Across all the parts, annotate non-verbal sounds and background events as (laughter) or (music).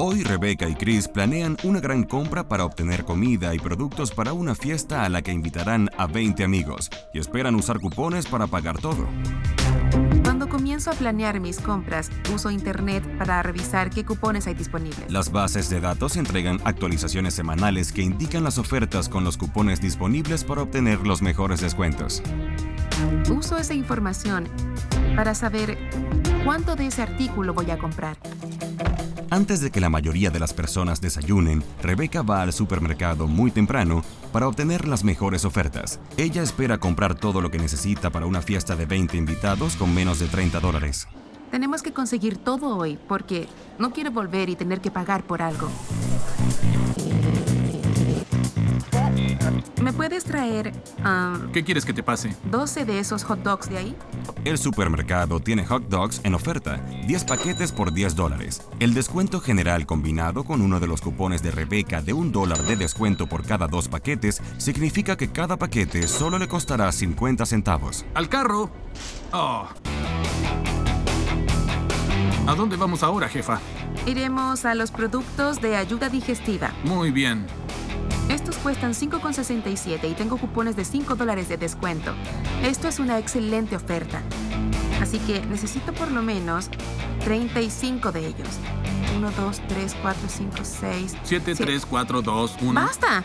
Hoy Rebecca y Chris planean una gran compra para obtener comida y productos para una fiesta a la que invitarán a 20 amigos y esperan usar cupones para pagar todo. Cuando comienzo a planear mis compras, uso internet para revisar qué cupones hay disponibles. Las bases de datos entregan actualizaciones semanales que indican las ofertas con los cupones disponibles para obtener los mejores descuentos. Uso esa información para saber cuánto de ese artículo voy a comprar. Antes de que la mayoría de las personas desayunen, Rebeca va al supermercado muy temprano para obtener las mejores ofertas. Ella espera comprar todo lo que necesita para una fiesta de 20 invitados con menos de 30 dólares. Tenemos que conseguir todo hoy porque no quiero volver y tener que pagar por algo. Puedes traer ah, ¿Qué quieres que te pase? 12 de esos hot dogs de ahí? El supermercado tiene hot dogs en oferta, 10 paquetes por 10 dólares. El descuento general combinado con uno de los cupones de Rebeca de un dólar de descuento por cada dos paquetes significa que cada paquete solo le costará 50 centavos. ¡Al carro! Oh. ¿A dónde vamos ahora, jefa? Iremos a los productos de ayuda digestiva. Muy bien. Estos cuestan 5,67 y tengo cupones de 5 dólares de descuento. Esto es una excelente oferta. Así que necesito por lo menos 35 de ellos. 1, 2, 3, 4, 5, 6. 7, 3, 4, 2, 1. ¡Basta!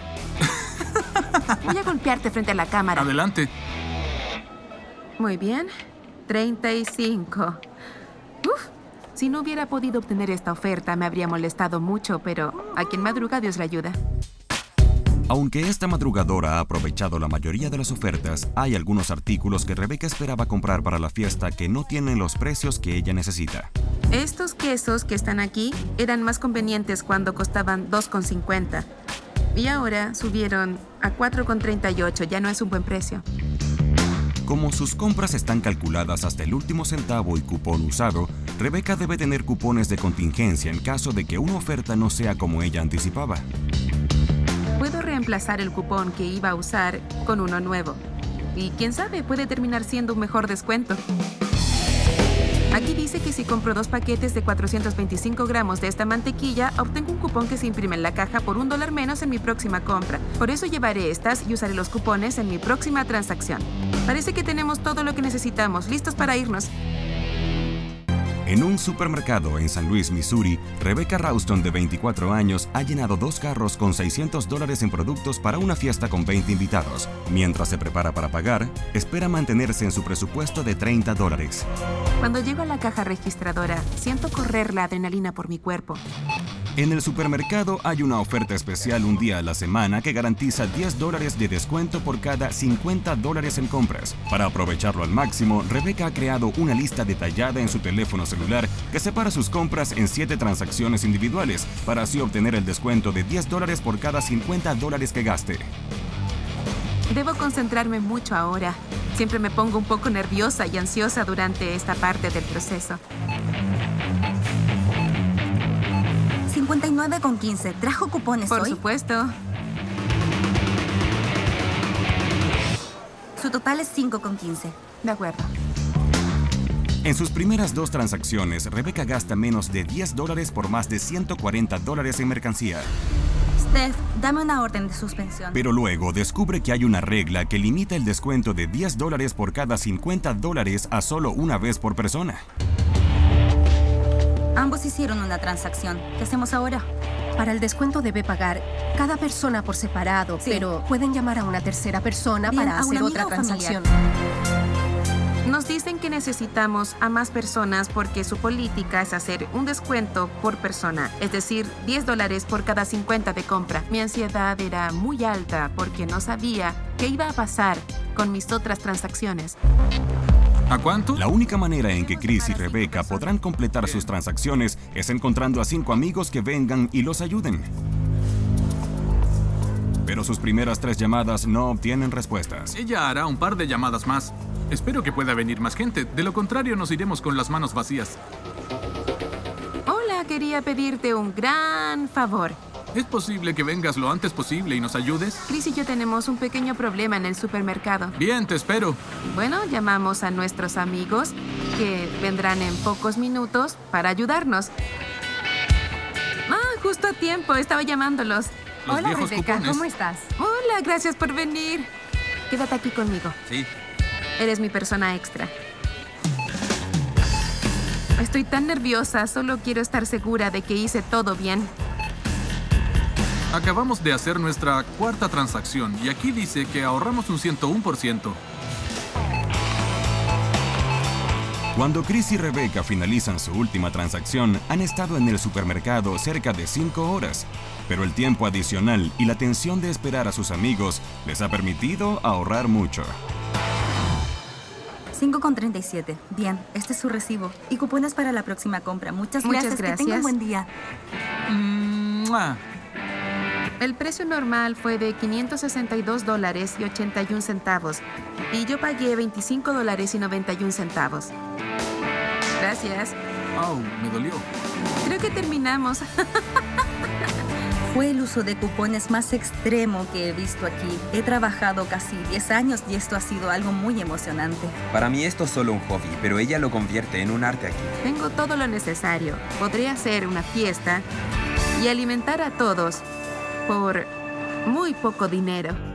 (laughs) Voy a golpearte frente a la cámara. Adelante. Muy bien. 35. Uf, si no hubiera podido obtener esta oferta me habría molestado mucho, pero a quien madruga Dios le ayuda. Aunque esta madrugadora ha aprovechado la mayoría de las ofertas, hay algunos artículos que Rebeca esperaba comprar para la fiesta que no tienen los precios que ella necesita. Estos quesos que están aquí eran más convenientes cuando costaban 2,50. Y ahora subieron a 4,38. Ya no es un buen precio. Como sus compras están calculadas hasta el último centavo y cupón usado, Rebeca debe tener cupones de contingencia en caso de que una oferta no sea como ella anticipaba. Reemplazar el cupón que iba a usar con uno nuevo. Y quién sabe, puede terminar siendo un mejor descuento. Aquí dice que si compro dos paquetes de 425 gramos de esta mantequilla, obtengo un cupón que se imprime en la caja por un dólar menos en mi próxima compra. Por eso llevaré estas y usaré los cupones en mi próxima transacción. Parece que tenemos todo lo que necesitamos, listos para irnos. En un supermercado en San Luis, Missouri, Rebecca Rauston, de 24 años, ha llenado dos carros con 600 dólares en productos para una fiesta con 20 invitados. Mientras se prepara para pagar, espera mantenerse en su presupuesto de 30 dólares. Cuando llego a la caja registradora, siento correr la adrenalina por mi cuerpo. En el supermercado hay una oferta especial un día a la semana que garantiza 10 dólares de descuento por cada 50 dólares en compras. Para aprovecharlo al máximo, Rebecca ha creado una lista detallada en su teléfono celular que separa sus compras en 7 transacciones individuales para así obtener el descuento de 10 dólares por cada 50 dólares que gaste. Debo concentrarme mucho ahora. Siempre me pongo un poco nerviosa y ansiosa durante esta parte del proceso. 59 con 15. ¿Trajo cupones Por hoy? supuesto. Su total es 5 con 15. De acuerdo. En sus primeras dos transacciones, Rebecca gasta menos de 10 dólares por más de 140 dólares en mercancía. Steph, dame una orden de suspensión. Pero luego descubre que hay una regla que limita el descuento de 10 dólares por cada 50 dólares a solo una vez por persona. Ambos hicieron una transacción. ¿Qué hacemos ahora? Para el descuento debe pagar cada persona por separado, Sí. pero pueden llamar a una tercera persona Bien, para ¿a un hacer otra transacción. Nos dicen que necesitamos a más personas porque su política es hacer un descuento por persona, es decir, 10 dólares por cada 50 de compra. Mi ansiedad era muy alta porque no sabía qué iba a pasar con mis otras transacciones. ¿A cuánto? La única manera en que Chris y Rebecca podrán completar sus transacciones es encontrando a cinco amigos que vengan y los ayuden. Pero sus primeras tres llamadas no obtienen respuestas. Ella hará un par de llamadas más. Espero que pueda venir más gente. De lo contrario, nos iremos con las manos vacías. Hola, quería pedirte un gran favor. ¿Es posible que vengas lo antes posible y nos ayudes? Chris y yo tenemos un pequeño problema en el supermercado. Bien, te espero. Bueno, llamamos a nuestros amigos que vendrán en pocos minutos para ayudarnos. Ah, justo a tiempo, estaba llamándolos. Los Hola, Rebeca, cupones. ¿cómo estás? Hola, gracias por venir. Quédate aquí conmigo. Sí. Eres mi persona extra. Estoy tan nerviosa, solo quiero estar segura de que hice todo bien. Acabamos de hacer nuestra cuarta transacción y aquí dice que ahorramos un 101%. Cuando Chris y Rebecca finalizan su última transacción, han estado en el supermercado cerca de 5 horas, pero el tiempo adicional y la tensión de esperar a sus amigos les ha permitido ahorrar mucho. 5,37. Bien, este es su recibo. Y cupones para la próxima compra. Muchas Muchas gracias. Que tenga gracias. un buen día. ¡Mua! El precio normal fue de 562 dólares y 81 centavos y yo pagué 25 dólares y 91 centavos. Gracias. Au, me dolió. Creo que terminamos. (laughs) Fue el uso de cupones más extremo que he visto aquí. He trabajado casi 10 años y esto ha sido algo muy emocionante. Para mí esto es solo un hobby, pero ella lo convierte en un arte aquí. Tengo todo lo necesario. Podría hacer una fiesta y alimentar a todos por muy poco dinero.